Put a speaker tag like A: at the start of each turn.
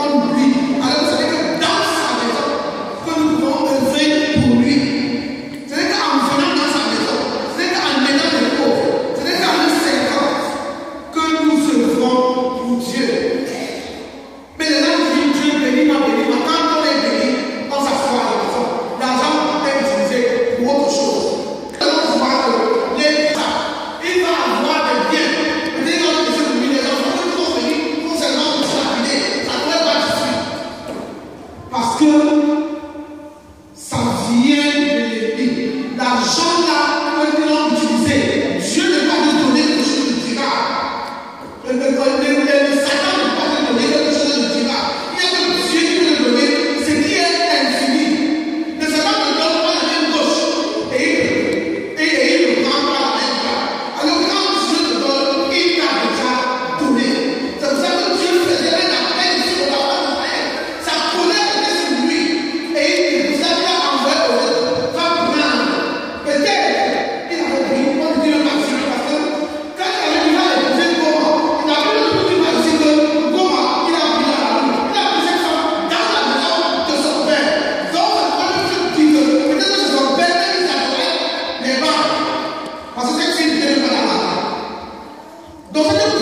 A: one breath Parce que ça vient de. L'argent Docente